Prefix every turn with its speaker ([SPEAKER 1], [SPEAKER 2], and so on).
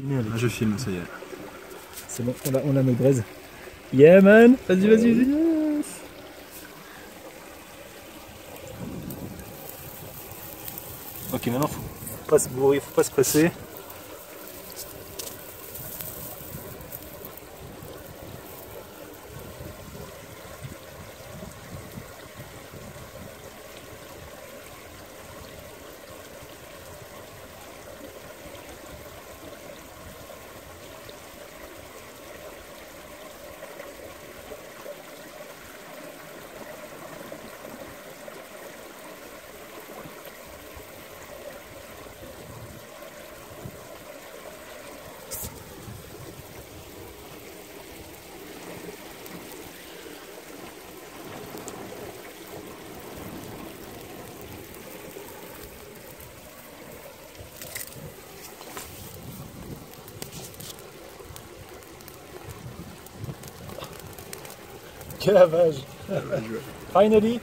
[SPEAKER 1] Ah, je filme, ça y est.
[SPEAKER 2] C'est bon, on a, on a nos braises. Yeah man Vas-y, vas-y, vas-y. Ok, maintenant faut pas se bourrer, faut pas se presser. Quel lavage. Finally